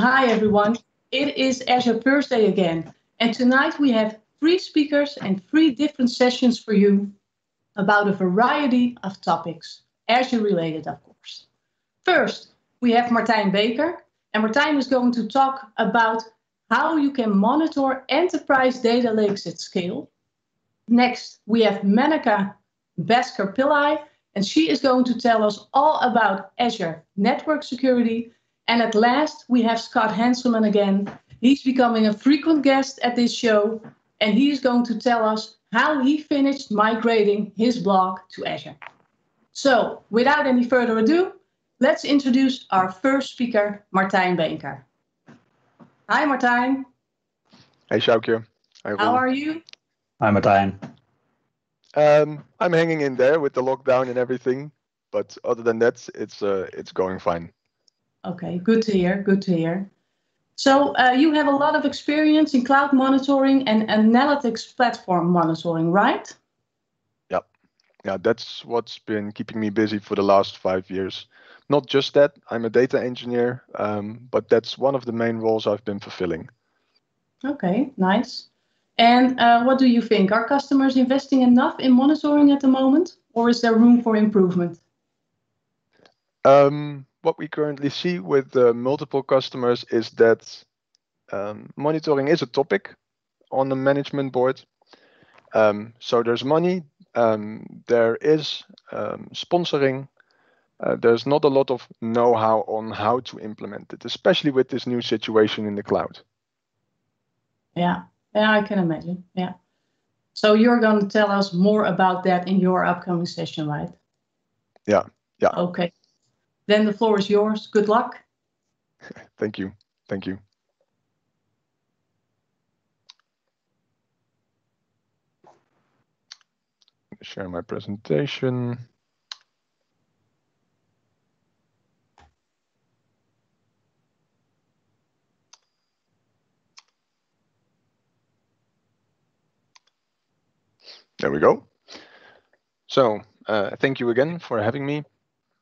Hi everyone. It is Azure Thursday again. And tonight we have three speakers and three different sessions for you about a variety of topics, Azure related, of course. First, we have Martijn Baker. And Martijn is going to talk about how you can monitor enterprise data lakes at scale. Next, we have Menaka Basker Pillai, and she is going to tell us all about Azure network security. And at last, we have Scott Hanselman again. He's becoming a frequent guest at this show, and he's going to tell us how he finished migrating his blog to Azure. So, without any further ado, let's introduce our first speaker, Martijn Baker. Hi, Martijn. Hey, Sjoukje. Hi, How are you? Hi, Martijn. Um, I'm hanging in there with the lockdown and everything, but other than that, it's uh, it's going fine. Okay, good to hear. Good to hear. So uh, you have a lot of experience in cloud monitoring and analytics platform monitoring, right? Yeah, yeah, that's what's been keeping me busy for the last five years. Not just that, I'm a data engineer, um, but that's one of the main roles I've been fulfilling. Okay, nice. And uh, what do you think? Are customers investing enough in monitoring at the moment, or is there room for improvement? Um, what we currently see with uh, multiple customers is that um, monitoring is a topic on the management board. Um, so there's money, um, there is um, sponsoring, uh, there's not a lot of know-how on how to implement it, especially with this new situation in the cloud. Yeah, yeah, I can imagine. Yeah. So you're going to tell us more about that in your upcoming session, right? Yeah. Yeah. Okay. Then the floor is yours. Good luck. Thank you. Thank you. Share my presentation. There we go. So uh, thank you again for having me.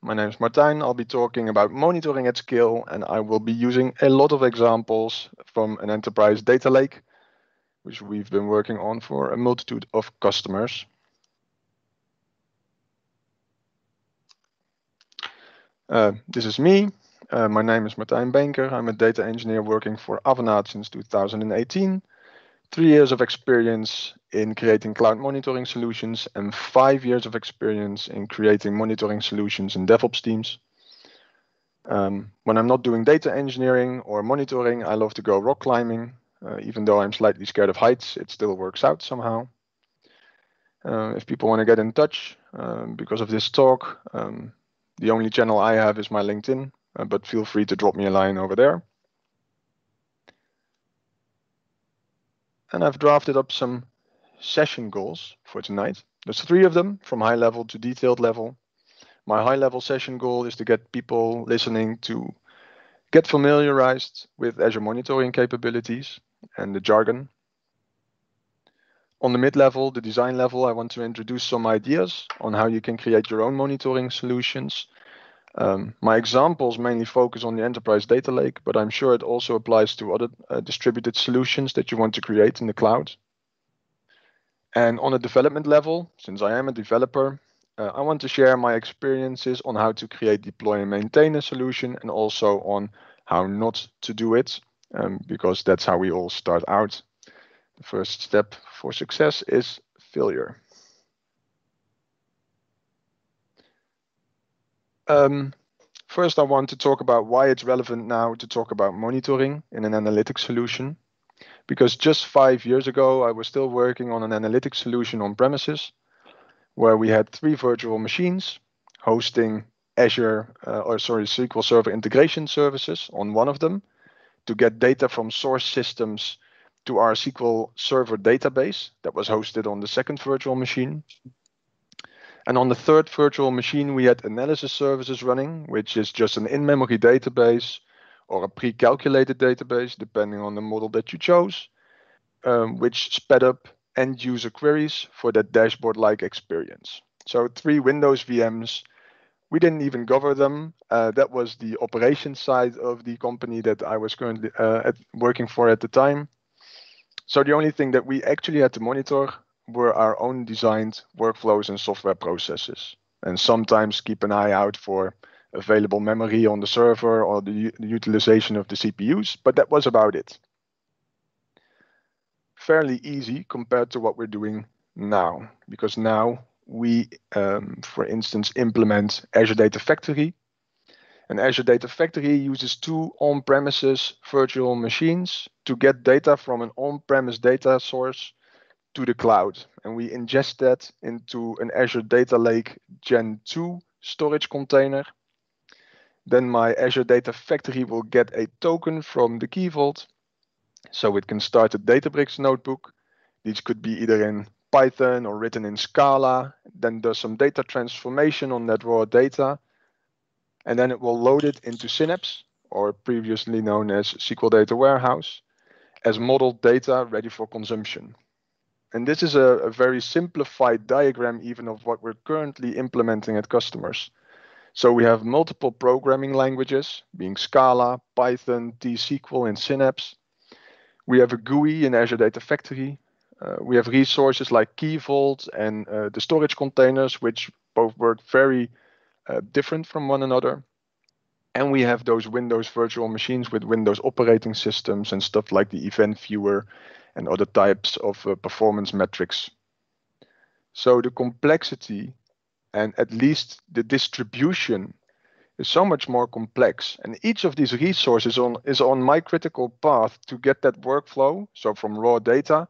My name is Martijn. I'll be talking about monitoring at scale, and I will be using a lot of examples from an enterprise data lake, which we've been working on for a multitude of customers. Uh, this is me. Uh, my name is Martijn Baker. I'm a data engineer working for Avanade since 2018 three years of experience in creating cloud monitoring solutions and five years of experience in creating monitoring solutions in DevOps teams. Um, when I'm not doing data engineering or monitoring, I love to go rock climbing. Uh, even though I'm slightly scared of heights, it still works out somehow. Uh, if people want to get in touch um, because of this talk, um, the only channel I have is my LinkedIn, uh, but feel free to drop me a line over there. And I've drafted up some session goals for tonight. There's three of them from high level to detailed level. My high level session goal is to get people listening to get familiarized with Azure monitoring capabilities and the jargon. On the mid level, the design level, I want to introduce some ideas on how you can create your own monitoring solutions um, my examples mainly focus on the enterprise data lake, but I'm sure it also applies to other uh, distributed solutions that you want to create in the cloud. And on a development level, since I am a developer, uh, I want to share my experiences on how to create, deploy, and maintain a solution, and also on how not to do it, um, because that's how we all start out. The first step for success is failure. Um, first, I want to talk about why it's relevant now to talk about monitoring in an analytics solution. Because just five years ago, I was still working on an analytics solution on premises where we had three virtual machines hosting Azure, uh, or sorry, SQL Server integration services on one of them to get data from source systems to our SQL Server database that was hosted on the second virtual machine. And on the third virtual machine, we had analysis services running, which is just an in-memory database or a pre-calculated database, depending on the model that you chose, um, which sped up end user queries for that dashboard-like experience. So three Windows VMs We didn't even cover them. Uh, that was the operation side of the company that I was currently uh, at, working for at the time. So the only thing that we actually had to monitor were our own designed workflows and software processes, and sometimes keep an eye out for available memory on the server or the, the utilization of the CPUs, but that was about it. Fairly easy compared to what we're doing now, because now we, um, for instance, implement Azure Data Factory. And Azure Data Factory uses two on-premises virtual machines to get data from an on-premise data source to the cloud. And we ingest that into an Azure Data Lake Gen 2 storage container. Then my Azure Data Factory will get a token from the Key Vault. So it can start a Databricks notebook. These could be either in Python or written in Scala, then does some data transformation on that raw data, and then it will load it into Synapse, or previously known as SQL Data Warehouse, as modeled data ready for consumption. And this is a, a very simplified diagram even of what we're currently implementing at customers. So we have multiple programming languages, being Scala, Python, T-SQL, and Synapse. We have a GUI in Azure Data Factory, uh, we have resources like Key Vault and uh, the storage containers, which both work very uh, different from one another. And we have those Windows virtual machines with Windows operating systems and stuff like the event viewer and other types of uh, performance metrics. So the complexity and at least the distribution is so much more complex. And each of these resources on, is on my critical path to get that workflow, so from raw data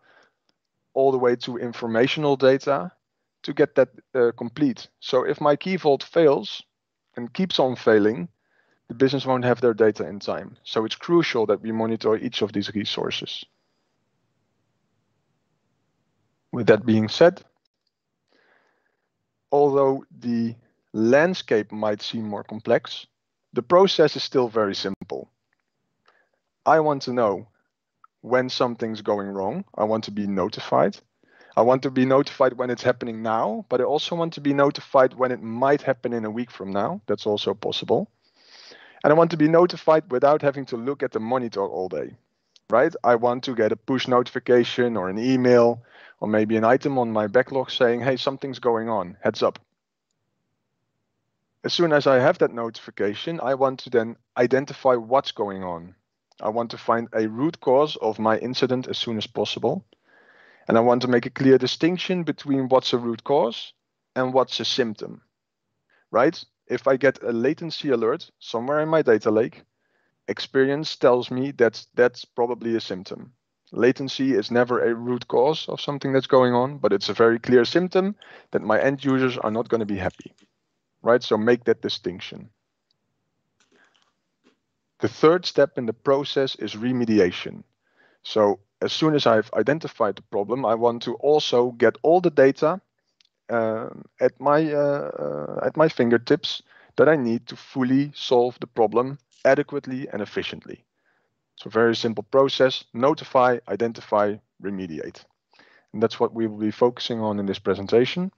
all the way to informational data to get that uh, complete. So if my key vault fails and keeps on failing, the business won't have their data in time. So it's crucial that we monitor each of these resources. With that being said, although the landscape might seem more complex, the process is still very simple. I want to know when something's going wrong. I want to be notified. I want to be notified when it's happening now, but I also want to be notified when it might happen in a week from now. That's also possible. And I want to be notified without having to look at the monitor all day, right? I want to get a push notification or an email or maybe an item on my backlog saying, hey, something's going on, heads up. As soon as I have that notification, I want to then identify what's going on. I want to find a root cause of my incident as soon as possible. And I want to make a clear distinction between what's a root cause and what's a symptom, right? If I get a latency alert somewhere in my data lake, experience tells me that that's probably a symptom. Latency is never a root cause of something that's going on, but it's a very clear symptom that my end users are not going to be happy, right? So make that distinction. The third step in the process is remediation. So as soon as I've identified the problem, I want to also get all the data uh, at my uh, uh, at my fingertips that I need to fully solve the problem adequately and efficiently. So very simple process, notify, identify, remediate. And that's what we will be focusing on in this presentation.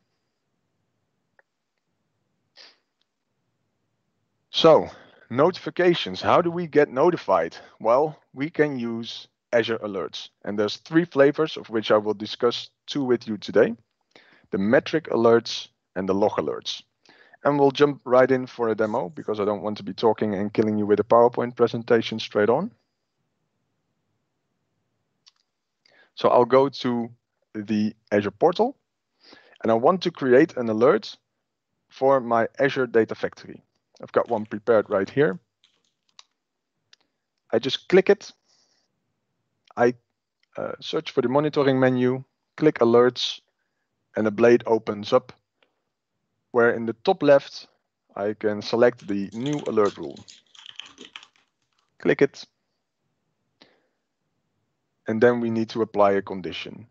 So Notifications, how do we get notified? Well, we can use Azure Alerts. And there's three flavors of which I will discuss two with you today. The metric alerts and the log alerts. And we'll jump right in for a demo because I don't want to be talking and killing you with a PowerPoint presentation straight on. So I'll go to the Azure portal and I want to create an alert for my Azure Data Factory. I've got one prepared right here. I just click it. I uh, search for the monitoring menu, click alerts, and a blade opens up where in the top left, I can select the new alert rule. Click it. And then we need to apply a condition.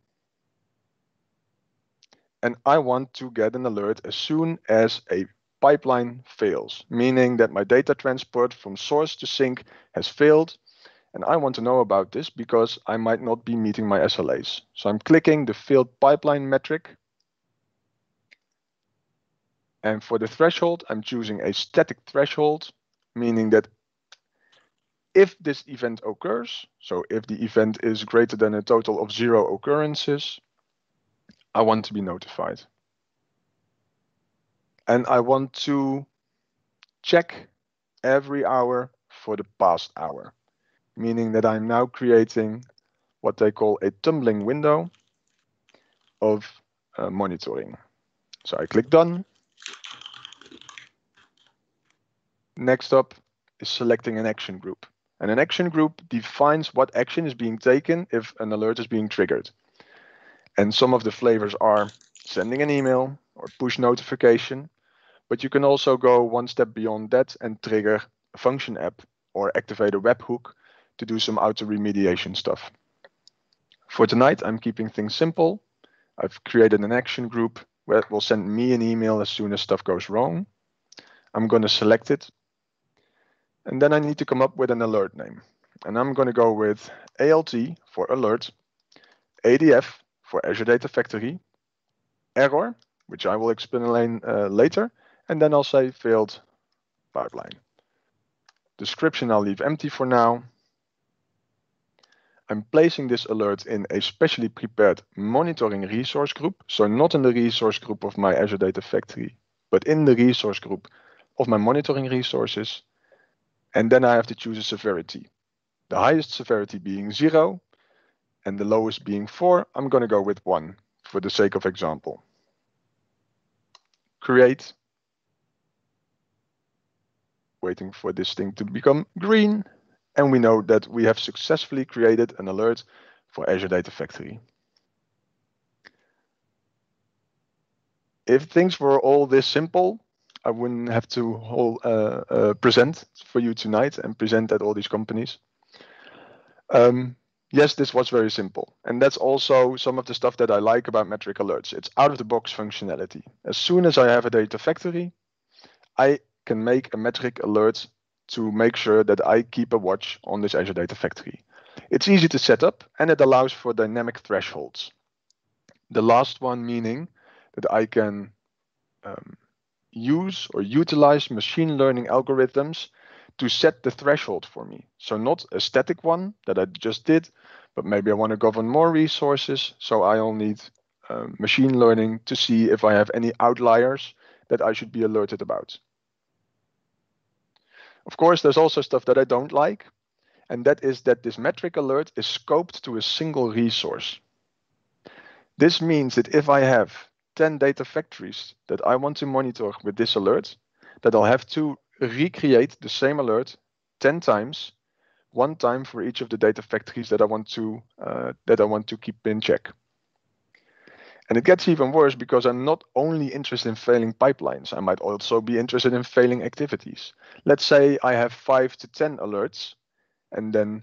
And I want to get an alert as soon as a pipeline fails, meaning that my data transport from source to sink has failed. And I want to know about this because I might not be meeting my SLAs. So I'm clicking the failed pipeline metric. And for the threshold, I'm choosing a static threshold, meaning that if this event occurs, so if the event is greater than a total of zero occurrences, I want to be notified. And I want to check every hour for the past hour, meaning that I'm now creating what they call a tumbling window of uh, monitoring. So I click done. Next up is selecting an action group. And an action group defines what action is being taken if an alert is being triggered. And some of the flavors are sending an email or push notification, but you can also go one step beyond that and trigger a function app or activate a webhook to do some auto remediation stuff. For tonight, I'm keeping things simple. I've created an action group where it will send me an email as soon as stuff goes wrong. I'm going to select it. And then I need to come up with an alert name. And I'm going to go with ALT for alert, ADF for Azure Data Factory, error, which I will explain uh, later, and then I'll say failed pipeline. Description I'll leave empty for now. I'm placing this alert in a specially prepared monitoring resource group. So not in the resource group of my Azure Data Factory, but in the resource group of my monitoring resources. And then I have to choose a severity. The highest severity being zero and the lowest being four. I'm going to go with one for the sake of example. Create waiting for this thing to become green. And we know that we have successfully created an alert for Azure Data Factory. If things were all this simple, I wouldn't have to uh, uh, present for you tonight and present at all these companies. Um, yes, this was very simple. And that's also some of the stuff that I like about metric alerts. It's out of the box functionality. As soon as I have a data factory, I can make a metric alert to make sure that I keep a watch on this Azure Data Factory. It's easy to set up and it allows for dynamic thresholds. The last one meaning that I can um, use or utilize machine learning algorithms to set the threshold for me. So not a static one that I just did, but maybe I want to govern more resources. So I'll need uh, machine learning to see if I have any outliers that I should be alerted about. Of course, there's also stuff that I don't like, and that is that this metric alert is scoped to a single resource. This means that if I have 10 data factories that I want to monitor with this alert, that I'll have to recreate the same alert 10 times, one time for each of the data factories that I want to uh, that I want to keep in check. And it gets even worse because I'm not only interested in failing pipelines, I might also be interested in failing activities. Let's say I have five to 10 alerts and then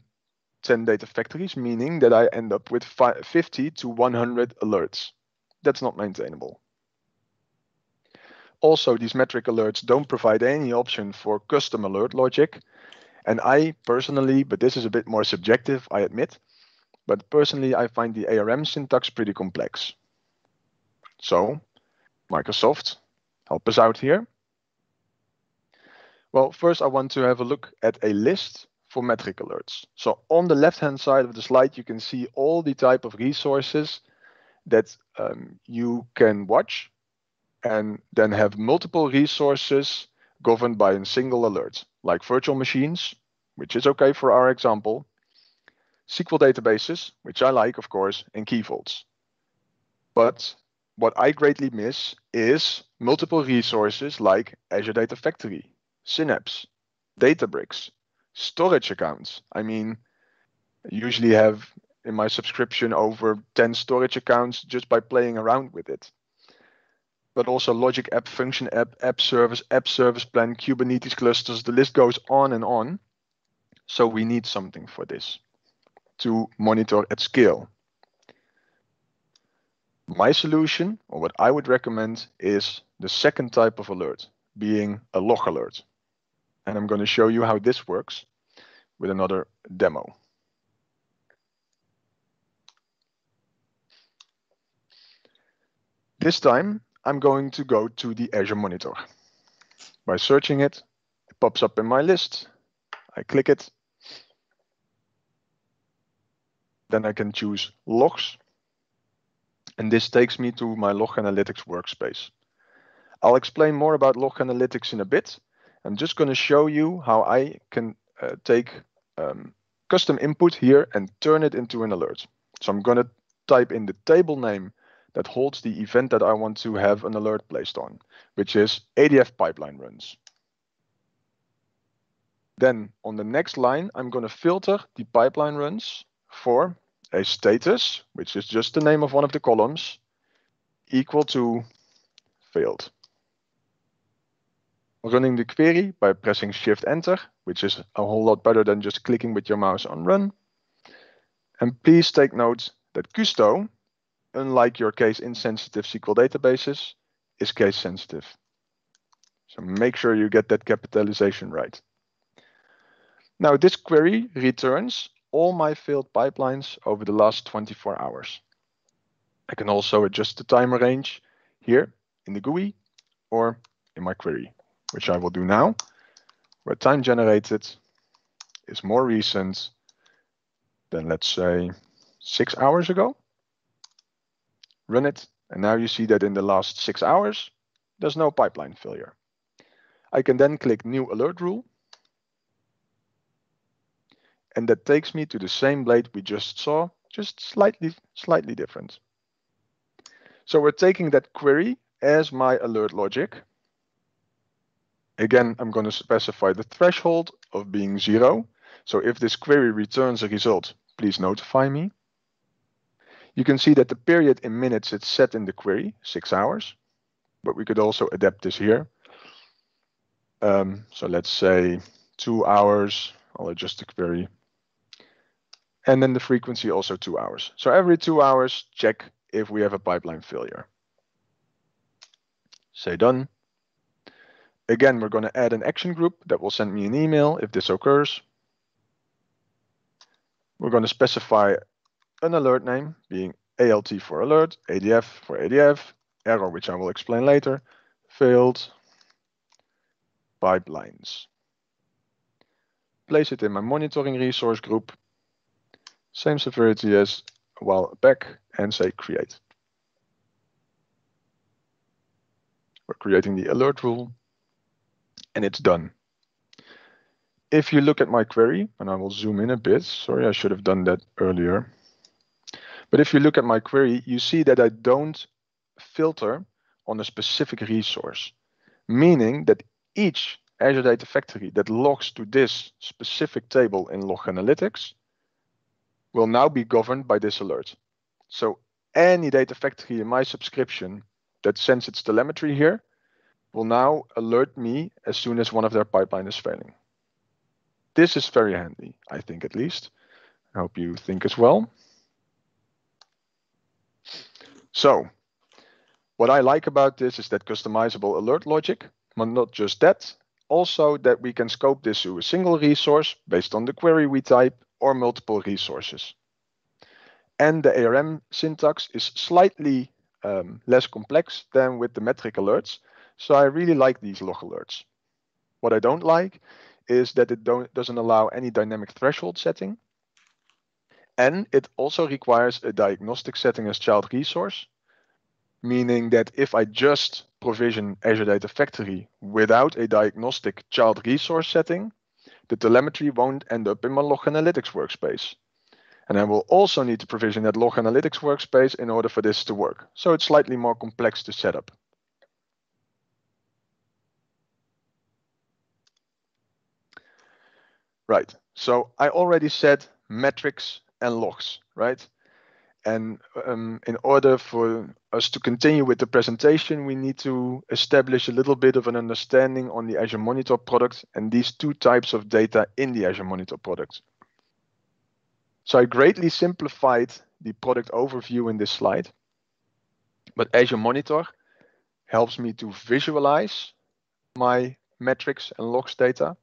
10 data factories, meaning that I end up with 50 to 100 alerts. That's not maintainable. Also, these metric alerts don't provide any option for custom alert logic. And I personally, but this is a bit more subjective, I admit, but personally, I find the ARM syntax pretty complex. So, Microsoft, help us out here. Well, first I want to have a look at a list for metric alerts. So on the left-hand side of the slide, you can see all the type of resources that um, you can watch and then have multiple resources governed by a single alert, like virtual machines, which is okay for our example, SQL databases, which I like, of course, and key vaults. But what I greatly miss is multiple resources like Azure Data Factory, Synapse, Databricks, storage accounts. I mean, usually have in my subscription over 10 storage accounts just by playing around with it. But also Logic App, Function App, App Service, App Service Plan, Kubernetes clusters, the list goes on and on. So we need something for this to monitor at scale. My solution, or what I would recommend, is the second type of alert, being a log alert. And I'm going to show you how this works with another demo. This time, I'm going to go to the Azure Monitor. By searching it, it pops up in my list. I click it. Then I can choose logs. And this takes me to my log analytics workspace. I'll explain more about log analytics in a bit. I'm just going to show you how I can uh, take um, custom input here and turn it into an alert. So I'm going to type in the table name that holds the event that I want to have an alert placed on, which is ADF pipeline runs. Then on the next line, I'm going to filter the pipeline runs for a status, which is just the name of one of the columns, equal to failed. Running the query by pressing Shift Enter, which is a whole lot better than just clicking with your mouse on Run. And please take note that Kusto, unlike your case insensitive SQL databases, is case sensitive. So make sure you get that capitalization right. Now this query returns all my failed pipelines over the last 24 hours. I can also adjust the time range here in the GUI or in my query, which I will do now, where time generated is more recent than let's say six hours ago. Run it, and now you see that in the last six hours, there's no pipeline failure. I can then click New Alert Rule, and that takes me to the same blade we just saw, just slightly, slightly different. So we're taking that query as my alert logic. Again, I'm going to specify the threshold of being zero. So if this query returns a result, please notify me. You can see that the period in minutes it's set in the query, six hours, but we could also adapt this here. Um, so let's say two hours, I'll adjust the query and then the frequency also two hours. So every two hours, check if we have a pipeline failure. Say done. Again, we're going to add an action group that will send me an email if this occurs. We're going to specify an alert name being ALT for alert, ADF for ADF, error, which I will explain later, failed pipelines. Place it in my monitoring resource group same severity as while back and say create. We're creating the alert rule and it's done. If you look at my query, and I will zoom in a bit, sorry, I should have done that earlier. But if you look at my query, you see that I don't filter on a specific resource, meaning that each Azure Data Factory that logs to this specific table in Log Analytics will now be governed by this alert. So any data factory in my subscription that sends its telemetry here will now alert me as soon as one of their pipeline is failing. This is very handy, I think at least. I hope you think as well. So what I like about this is that customizable alert logic, but not just that, also that we can scope this to a single resource based on the query we type or multiple resources. And the ARM syntax is slightly um, less complex than with the metric alerts. So I really like these log alerts. What I don't like is that it doesn't allow any dynamic threshold setting. And it also requires a diagnostic setting as child resource, meaning that if I just provision Azure Data Factory without a diagnostic child resource setting, the telemetry won't end up in my log analytics workspace. And I will also need to provision that log analytics workspace in order for this to work. So it's slightly more complex to set up. Right, so I already said metrics and logs, right? And um, in order for us to continue with the presentation, we need to establish a little bit of an understanding on the Azure Monitor product and these two types of data in the Azure Monitor product. So I greatly simplified the product overview in this slide, but Azure Monitor helps me to visualize my metrics and logs data,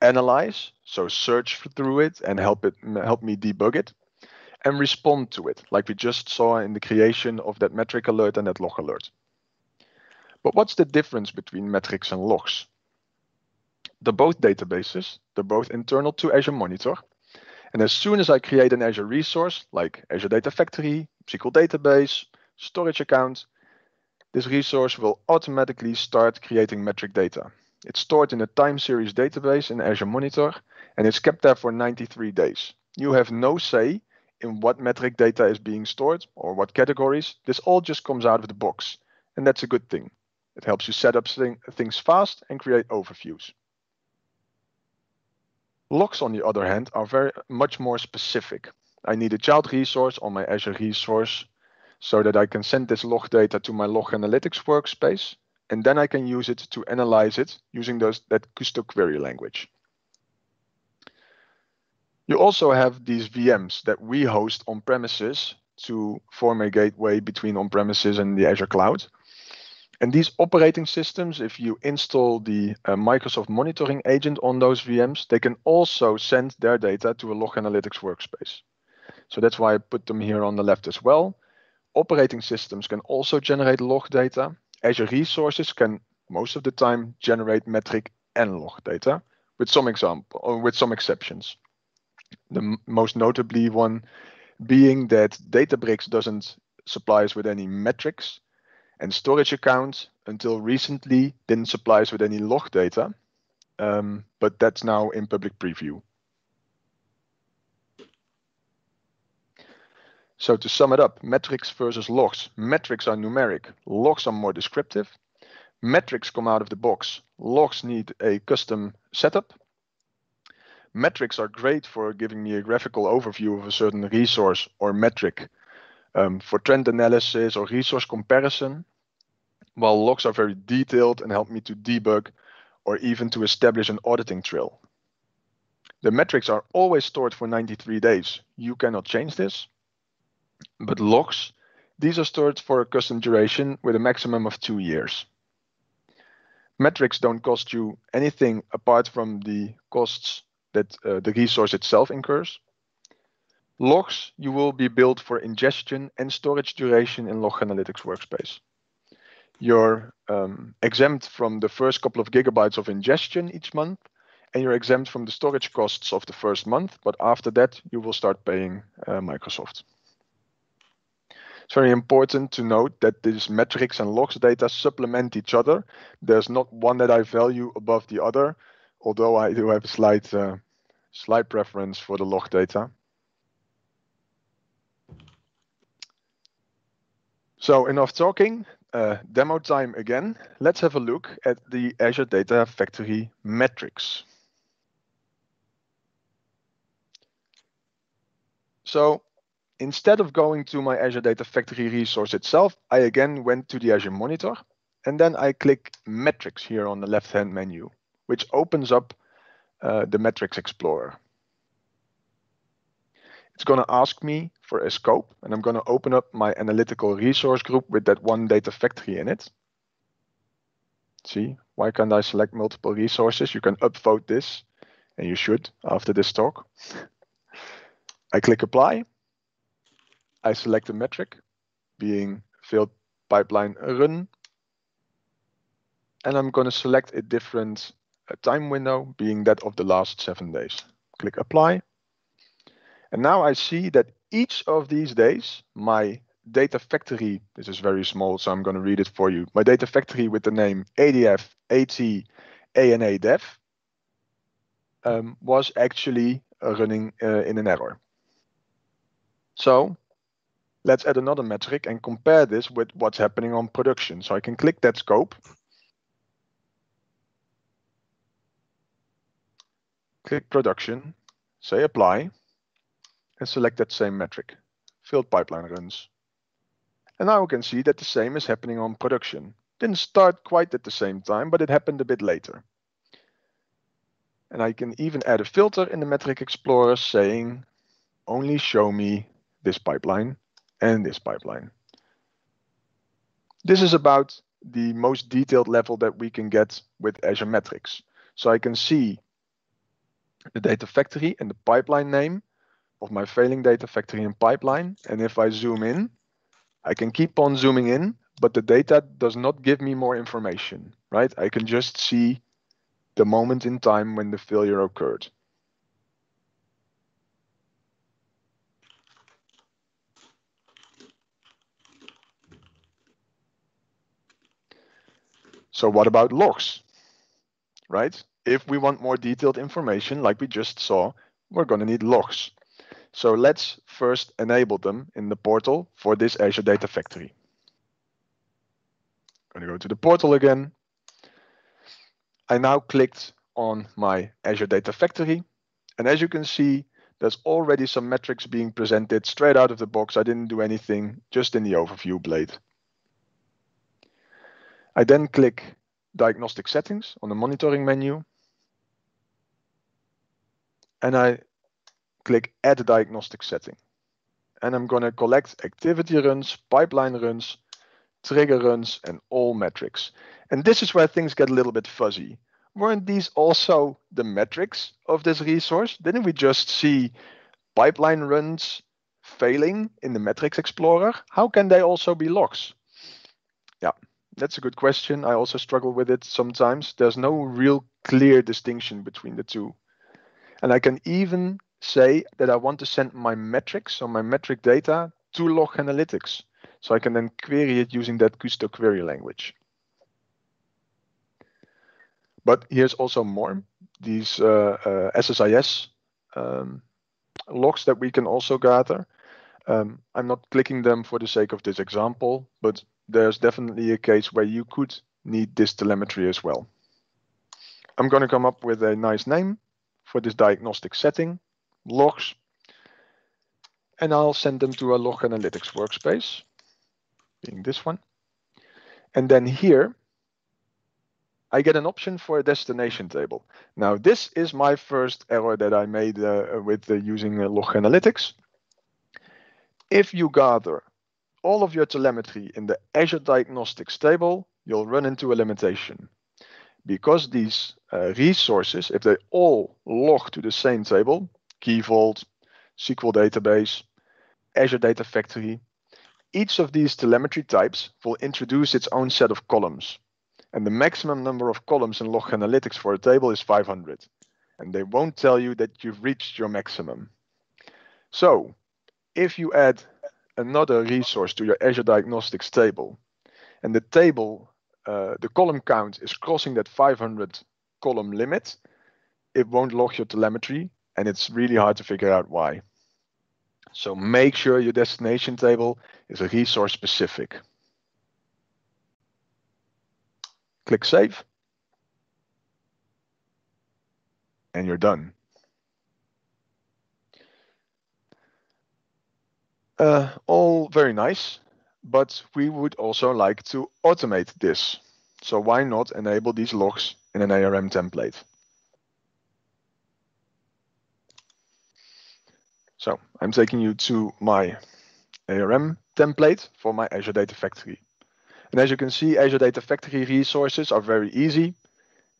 analyze, so search through it and help it help me debug it, and respond to it, like we just saw in the creation of that metric alert and that log alert. But what's the difference between metrics and logs? They're both databases. They're both internal to Azure Monitor. And as soon as I create an Azure resource, like Azure Data Factory, SQL Database, storage account, this resource will automatically start creating metric data. It's stored in a time series database in Azure Monitor, and it's kept there for 93 days. You have no say in what metric data is being stored or what categories. This all just comes out of the box, and that's a good thing. It helps you set up things fast and create overviews. Logs, on the other hand, are very much more specific. I need a child resource on my Azure resource so that I can send this log data to my log analytics workspace, and then I can use it to analyze it using those, that Kusto query language. You also have these VMs that we host on premises to form a gateway between on premises and the Azure cloud. And these operating systems, if you install the uh, Microsoft monitoring agent on those VMs, they can also send their data to a log analytics workspace. So that's why I put them here on the left as well. Operating systems can also generate log data. Azure resources can most of the time generate metric and log data with some example or with some exceptions. The most notably one being that Databricks doesn't supply us with any metrics and storage accounts until recently didn't supply us with any log data, um, but that's now in public preview. So to sum it up, metrics versus logs. Metrics are numeric, logs are more descriptive. Metrics come out of the box, logs need a custom setup. Metrics are great for giving me a graphical overview of a certain resource or metric um, for trend analysis or resource comparison, while logs are very detailed and help me to debug or even to establish an auditing trail. The metrics are always stored for 93 days. You cannot change this. But logs, these are stored for a custom duration with a maximum of two years. Metrics don't cost you anything apart from the costs that uh, the resource itself incurs. Logs, you will be built for ingestion and storage duration in Log Analytics Workspace. You're um, exempt from the first couple of gigabytes of ingestion each month, and you're exempt from the storage costs of the first month, but after that, you will start paying uh, Microsoft. It's very important to note that these metrics and logs data supplement each other. There's not one that I value above the other, although I do have a slight, uh, slight preference for the log data. So enough talking, uh, demo time again. Let's have a look at the Azure Data Factory metrics. So instead of going to my Azure Data Factory resource itself, I again went to the Azure Monitor, and then I click Metrics here on the left-hand menu, which opens up uh, the Metrics Explorer. It's going to ask me for a scope, and I'm going to open up my analytical resource group with that one data factory in it. See, why can't I select multiple resources? You can upvote this, and you should after this talk. I click apply. I select a metric, being failed pipeline run. And I'm going to select a different uh, time window, being that of the last seven days. Click apply. And now I see that each of these days, my data factory, this is very small, so I'm going to read it for you. My data factory with the name ADF AT ANA dev um, was actually uh, running uh, in an error. So let's add another metric and compare this with what's happening on production. So I can click that scope. Click production, say apply and select that same metric, failed pipeline runs. And now we can see that the same is happening on production. Didn't start quite at the same time, but it happened a bit later. And I can even add a filter in the Metric Explorer saying, only show me this pipeline and this pipeline. This is about the most detailed level that we can get with Azure Metrics. So I can see the data factory and the pipeline name of my failing data factory and pipeline. And if I zoom in, I can keep on zooming in, but the data does not give me more information, right? I can just see the moment in time when the failure occurred. So what about logs, right? If we want more detailed information, like we just saw, we're going to need logs. So let's first enable them in the portal for this Azure Data Factory. I'm going to go to the portal again. I now clicked on my Azure Data Factory. And as you can see, there's already some metrics being presented straight out of the box. I didn't do anything, just in the overview blade. I then click diagnostic settings on the monitoring menu. And I click add a diagnostic setting. And I'm going to collect activity runs, pipeline runs, trigger runs, and all metrics. And this is where things get a little bit fuzzy. Weren't these also the metrics of this resource? Didn't we just see pipeline runs failing in the metrics explorer? How can they also be logs? That's a good question. I also struggle with it sometimes. There's no real clear distinction between the two. And I can even say that I want to send my metrics or my metric data to log analytics. So I can then query it using that Kusto query language. But here's also more. These uh, uh, SSIS um, logs that we can also gather. Um, I'm not clicking them for the sake of this example, but there's definitely a case where you could need this telemetry as well. I'm going to come up with a nice name for this diagnostic setting, logs, and I'll send them to a log analytics workspace, being this one. And then here, I get an option for a destination table. Now, this is my first error that I made uh, with uh, using uh, log analytics. If you gather all of your telemetry in the Azure Diagnostics table, you'll run into a limitation. Because these uh, resources, if they all log to the same table, Key Vault, SQL database, Azure Data Factory, each of these telemetry types will introduce its own set of columns. And the maximum number of columns in log analytics for a table is 500. And they won't tell you that you've reached your maximum. So if you add another resource to your Azure Diagnostics table, and the table, uh, the column count is crossing that 500 column limit, it won't log your telemetry, and it's really hard to figure out why. So make sure your destination table is a resource specific. Click Save. And you're done. Uh, all very nice, but we would also like to automate this. So why not enable these logs in an ARM template? So I'm taking you to my ARM template for my Azure Data Factory. And as you can see, Azure Data Factory resources are very easy.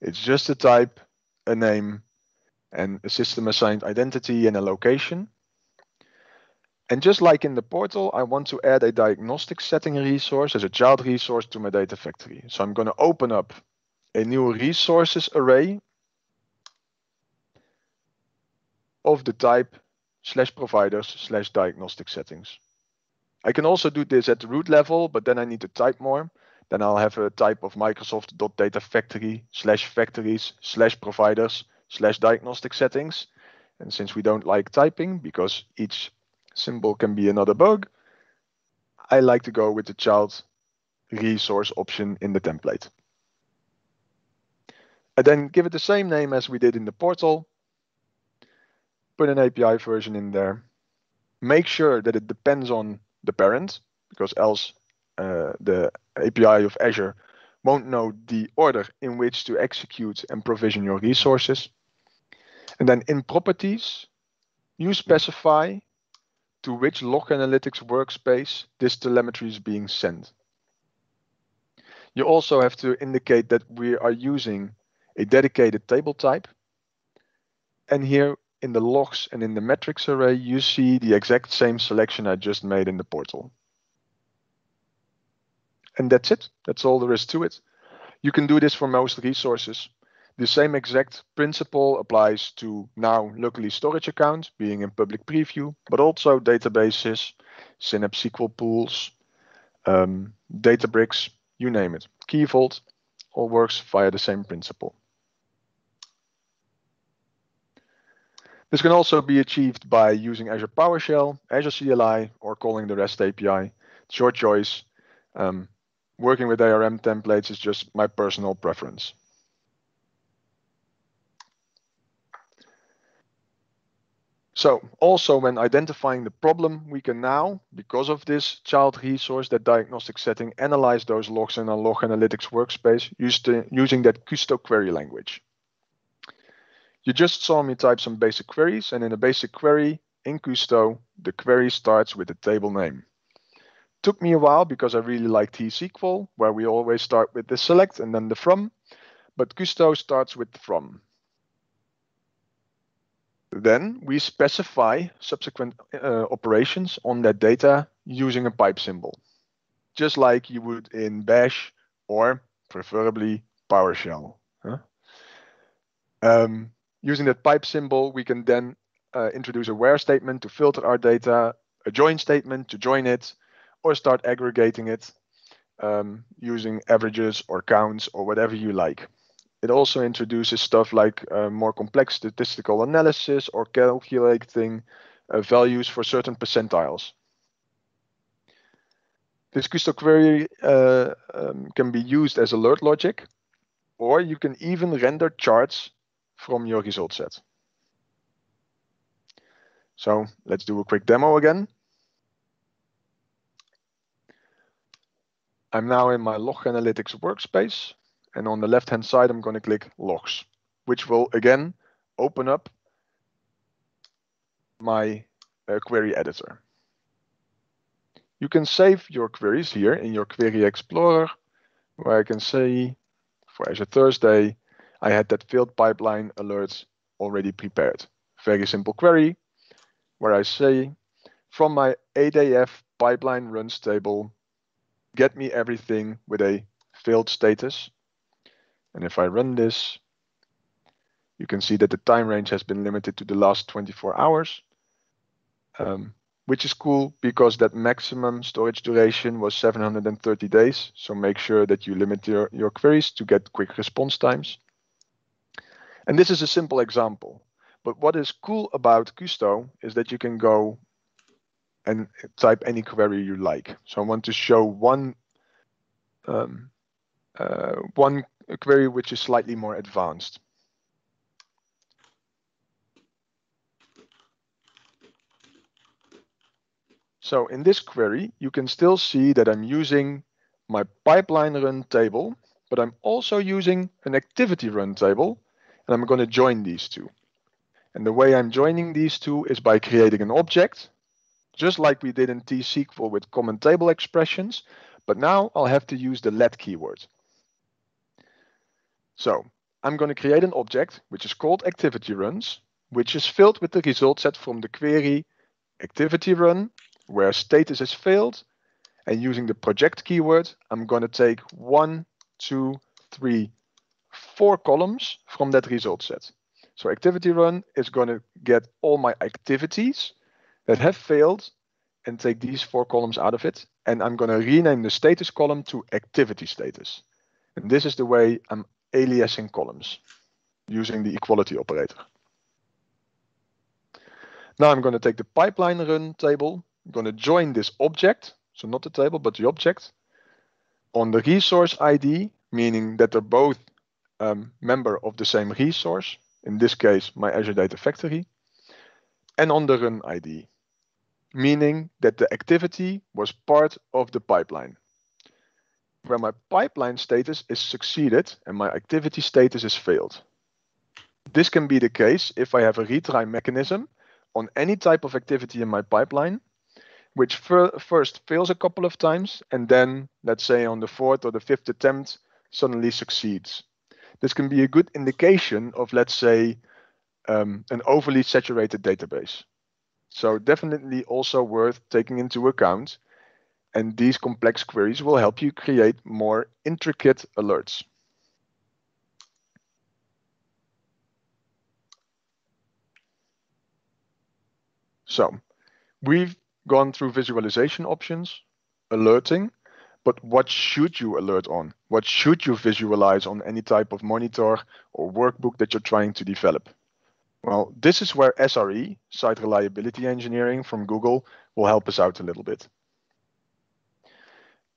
It's just a type, a name, and a system assigned identity and a location. And just like in the portal, I want to add a diagnostic setting resource as a child resource to my data factory. So I'm going to open up a new resources array of the type slash providers slash diagnostic settings. I can also do this at the root level, but then I need to type more. Then I'll have a type of Microsoft.data factory slash factories slash providers slash diagnostic settings. And since we don't like typing because each symbol can be another bug. I like to go with the child resource option in the template. I then give it the same name as we did in the portal. Put an API version in there. Make sure that it depends on the parent, because else uh, the API of Azure won't know the order in which to execute and provision your resources. And then in properties, you specify to which log analytics workspace this telemetry is being sent. You also have to indicate that we are using a dedicated table type. And here in the logs and in the metrics array, you see the exact same selection I just made in the portal. And that's it. That's all there is to it. You can do this for most resources. The same exact principle applies to now locally storage account being in public preview, but also databases, Synapse SQL pools, um, Databricks, you name it. Key Vault all works via the same principle. This can also be achieved by using Azure PowerShell, Azure CLI, or calling the REST API. It's your choice. Um, working with ARM templates is just my personal preference. So also when identifying the problem, we can now, because of this child resource, that diagnostic setting, analyze those logs in our log analytics workspace using that Kusto query language. You just saw me type some basic queries, and in a basic query in Kusto, the query starts with the table name. Took me a while because I really like T-SQL, where we always start with the select and then the from, but Kusto starts with the from. Then we specify subsequent uh, operations on that data using a pipe symbol, just like you would in Bash or preferably PowerShell. Huh? Um, using that pipe symbol, we can then uh, introduce a where statement to filter our data, a join statement to join it, or start aggregating it um, using averages or counts or whatever you like. It also introduces stuff like uh, more complex statistical analysis or calculating uh, values for certain percentiles. This Kusto query uh, um, can be used as alert logic, or you can even render charts from your result set. So let's do a quick demo again. I'm now in my log analytics workspace. And on the left-hand side, I'm going to click logs, which will again open up my uh, query editor. You can save your queries here in your Query Explorer, where I can say for Azure Thursday, I had that failed pipeline alert already prepared. Very simple query where I say from my ADF pipeline runs table, get me everything with a failed status. And if I run this, you can see that the time range has been limited to the last 24 hours, um, which is cool because that maximum storage duration was 730 days. So make sure that you limit your, your queries to get quick response times. And this is a simple example. But what is cool about Kusto is that you can go and type any query you like. So I want to show one um, uh, one a query which is slightly more advanced. So in this query, you can still see that I'm using my pipeline run table, but I'm also using an activity run table, and I'm going to join these two. And the way I'm joining these two is by creating an object, just like we did in T-SQL with common table expressions, but now I'll have to use the let keyword. So I'm going to create an object which is called activity runs, which is filled with the result set from the query activity run, where status is failed. And using the project keyword, I'm going to take one, two, three, four columns from that result set. So activity run is going to get all my activities that have failed and take these four columns out of it. And I'm going to rename the status column to activity status. And this is the way I'm aliasing columns using the equality operator. Now I'm going to take the pipeline run table. I'm going to join this object, so not the table, but the object, on the resource ID, meaning that they're both um, member of the same resource, in this case, my Azure Data Factory, and on the run ID, meaning that the activity was part of the pipeline where my pipeline status is succeeded and my activity status is failed. This can be the case if I have a retry mechanism on any type of activity in my pipeline, which fir first fails a couple of times and then, let's say on the fourth or the fifth attempt, suddenly succeeds. This can be a good indication of, let's say, um, an overly saturated database. So definitely also worth taking into account And these complex queries will help you create more intricate alerts. So we've gone through visualization options, alerting, but what should you alert on? What should you visualize on any type of monitor or workbook that you're trying to develop? Well, this is where SRE, Site Reliability Engineering from Google, will help us out a little bit.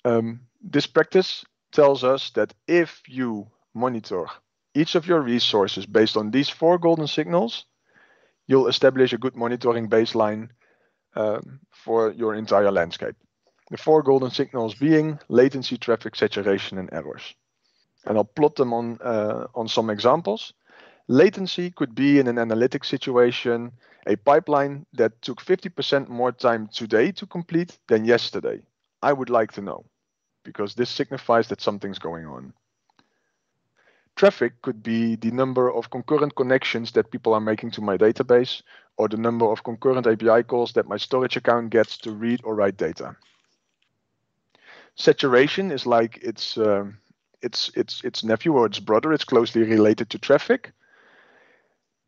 Um, this practice tells us that if you monitor each of your resources based on these four golden signals, you'll establish a good monitoring baseline um, for your entire landscape. The four golden signals being latency, traffic, saturation, and errors. And I'll plot them on, uh, on some examples. Latency could be in an analytic situation, a pipeline that took 50% more time today to complete than yesterday. I would like to know, because this signifies that something's going on. Traffic could be the number of concurrent connections that people are making to my database, or the number of concurrent API calls that my storage account gets to read or write data. Saturation is like its um, its its its nephew or its brother. It's closely related to traffic,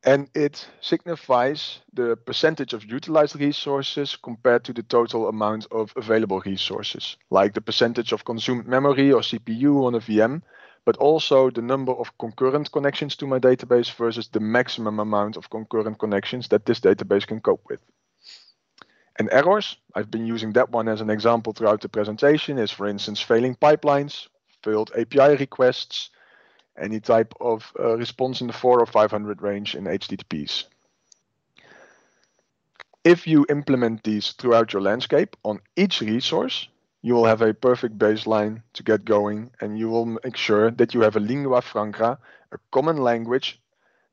and it signifies the percentage of utilized resources compared to the total amount of available resources, like the percentage of consumed memory or CPU on a VM, but also the number of concurrent connections to my database versus the maximum amount of concurrent connections that this database can cope with. And errors, I've been using that one as an example throughout the presentation, is for instance failing pipelines, failed API requests, any type of uh, response in the 4 or 500 range in HTTPs. If you implement these throughout your landscape on each resource, you will have a perfect baseline to get going and you will make sure that you have a lingua franca, a common language,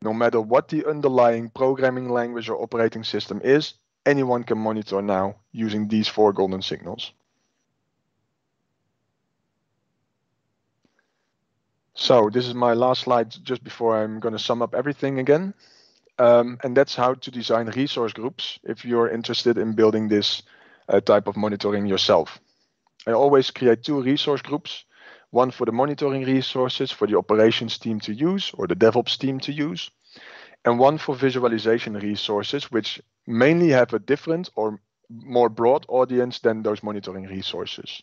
no matter what the underlying programming language or operating system is, anyone can monitor now using these four golden signals. So this is my last slide just before I'm going to sum up everything again. Um, and that's how to design resource groups if you're interested in building this uh, type of monitoring yourself. I always create two resource groups, one for the monitoring resources for the operations team to use or the DevOps team to use, and one for visualization resources, which mainly have a different or more broad audience than those monitoring resources.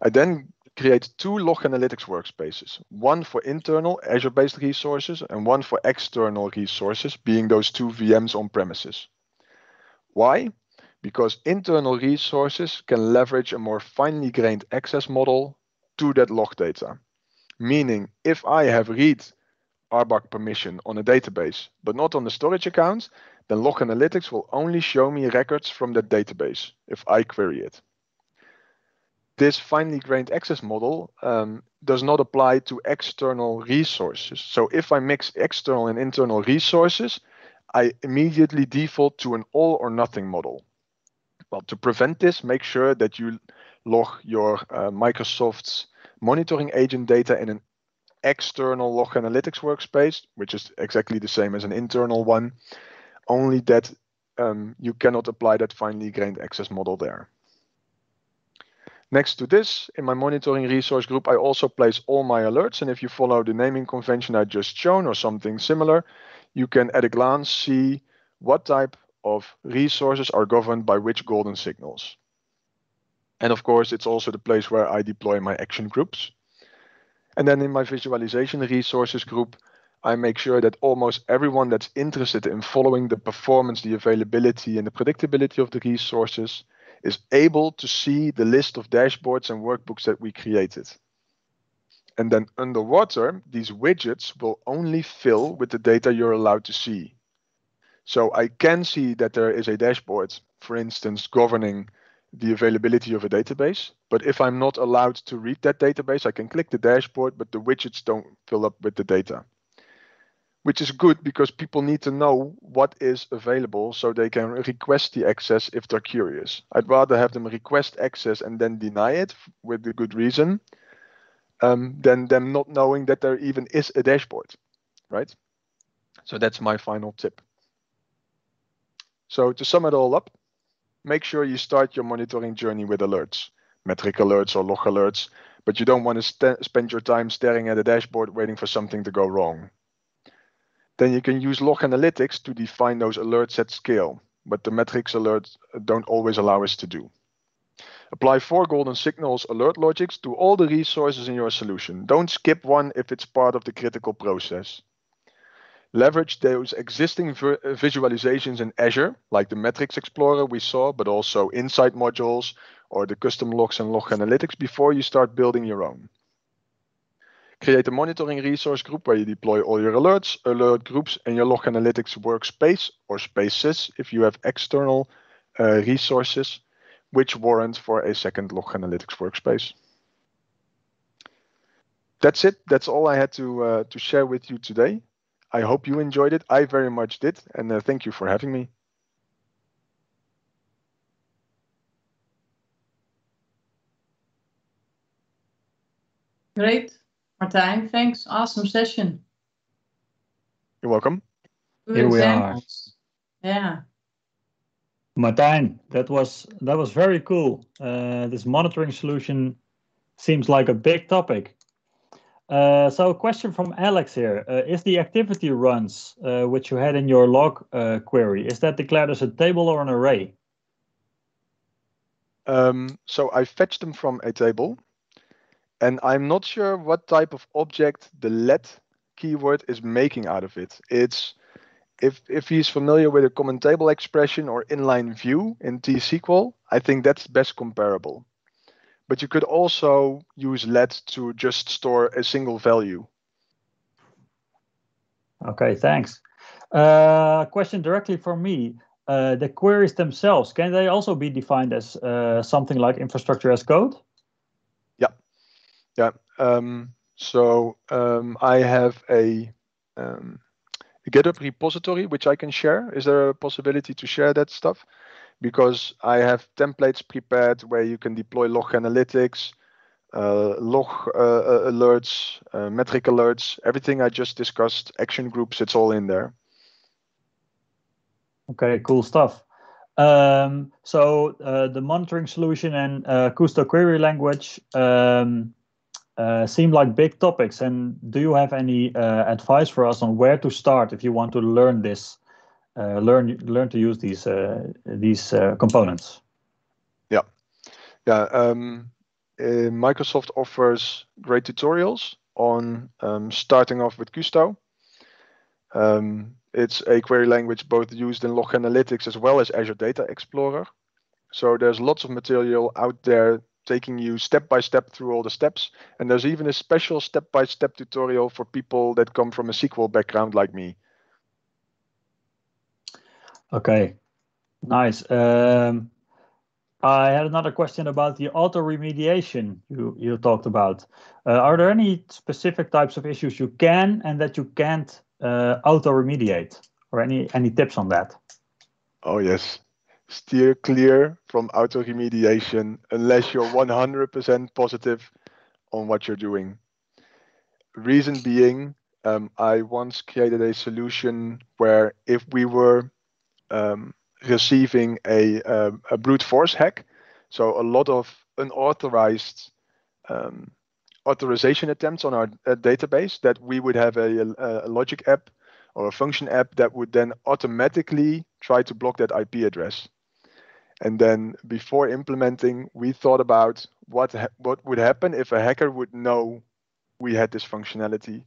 I then create two log analytics workspaces, one for internal Azure-based resources and one for external resources, being those two VMs on premises. Why? Because internal resources can leverage a more finely grained access model to that log data. Meaning, if I have read RBAC permission on a database, but not on the storage account, then Log Analytics will only show me records from that database if I query it. This finely grained access model um, does not apply to external resources. So if I mix external and internal resources, I immediately default to an all or nothing model. Well, to prevent this, make sure that you log your uh, Microsoft's monitoring agent data in an external log analytics workspace, which is exactly the same as an internal one, only that um, you cannot apply that finely grained access model there. Next to this, in my monitoring resource group, I also place all my alerts. And if you follow the naming convention I just shown or something similar, you can at a glance see what type of resources are governed by which golden signals. And of course, it's also the place where I deploy my action groups. And then in my visualization resources group, I make sure that almost everyone that's interested in following the performance, the availability, and the predictability of the resources is able to see the list of dashboards and workbooks that we created. And then underwater, these widgets will only fill with the data you're allowed to see. So I can see that there is a dashboard, for instance, governing the availability of a database. But if I'm not allowed to read that database, I can click the dashboard, but the widgets don't fill up with the data. Which is good because people need to know what is available so they can request the access if they're curious. I'd rather have them request access and then deny it with a good reason um, than them not knowing that there even is a dashboard, right? So that's my final tip. So to sum it all up, make sure you start your monitoring journey with alerts, metric alerts or log alerts, but you don't want to spend your time staring at a dashboard waiting for something to go wrong. Then you can use log analytics to define those alerts at scale, but the metrics alerts don't always allow us to do. Apply four golden signals alert logics to all the resources in your solution. Don't skip one if it's part of the critical process. Leverage those existing visualizations in Azure, like the Metrics Explorer we saw, but also Insight modules or the custom logs and log analytics before you start building your own. Create a monitoring resource group where you deploy all your alerts, alert groups, and your log analytics workspace or spaces if you have external uh, resources which warrant for a second log analytics workspace. That's it. That's all I had to uh, to share with you today. I hope you enjoyed it. I very much did, and uh, thank you for having me. Great, Martijn. Thanks. Awesome session. You're welcome. Good Here examples. we are. Yeah. Martijn, that was that was very cool. Uh, this monitoring solution seems like a big topic. Uh, so a question from Alex here. Uh, is the activity runs uh, which you had in your log uh, query, is that declared as a table or an array? Um, so I fetched them from a table and I'm not sure what type of object the let keyword is making out of it. It's if if he's familiar with a common table expression or inline view in T-SQL, I think that's best comparable. But you could also use let to just store a single value. Okay, thanks. Uh, question directly for me. Uh, the queries themselves, can they also be defined as uh, something like infrastructure as code? Yeah. Um, so um, I have a um, GitHub repository which I can share. Is there a possibility to share that stuff? Because I have templates prepared where you can deploy log analytics, uh, log uh, uh, alerts, uh, metric alerts, everything I just discussed, action groups, it's all in there. Okay, cool stuff. Um, so uh, the monitoring solution and uh, Kusto query language, um, uh, seem like big topics. And do you have any uh, advice for us on where to start if you want to learn this, uh, learn learn to use these uh, these uh, components? Yeah, yeah. Um, Microsoft offers great tutorials on um, starting off with Kusto. Um, it's a query language both used in log analytics as well as Azure Data Explorer. So there's lots of material out there taking you step by step through all the steps. And there's even a special step by step tutorial for people that come from a SQL background like me. Okay, nice. Um, I had another question about the auto remediation you, you talked about. Uh, are there any specific types of issues you can and that you can't uh, auto remediate, or any any tips on that? Oh yes, steer clear from auto remediation unless you're 100% positive on what you're doing. Reason being, um, I once created a solution where if we were um, receiving a, um, a brute force hack, so a lot of unauthorized um, authorization attempts on our uh, database, that we would have a, a, a logic app or a function app that would then automatically try to block that IP address. And then before implementing, we thought about what ha- what would happen if a hacker would know we had this functionality,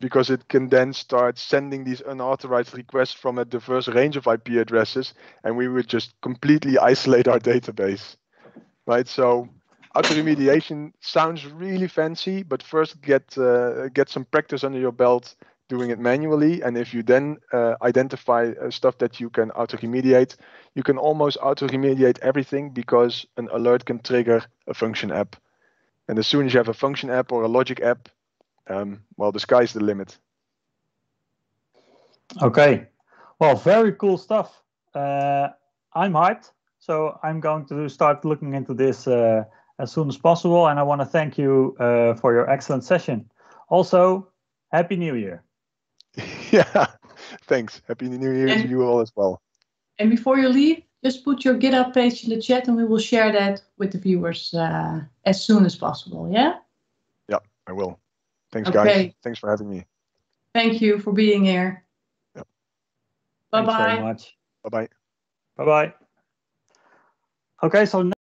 because it can then start sending these unauthorized requests from a diverse range of IP addresses, and we would just completely isolate our database, right? So auto remediation sounds really fancy, but first get uh, get some practice under your belt doing it manually. And if you then uh, identify uh, stuff that you can auto remediate, you can almost auto remediate everything because an alert can trigger a function app. And as soon as you have a function app or a logic app, um, well, the sky's the limit. Okay. Well, very cool stuff. Uh, I'm hyped. So I'm going to start looking into this uh, as soon as possible. And I want to thank you uh, for your excellent session. Also, Happy New Year. yeah, thanks. Happy New Year and, to you all as well. And before you leave, just put your GitHub page in the chat and we will share that with the viewers uh, as soon as possible. Yeah? Yeah, I will. Thanks, Okay. guys. Thanks for having me. Thank you for being here. Yep. Bye Thanks very bye. much. Bye bye. Bye bye. Okay, so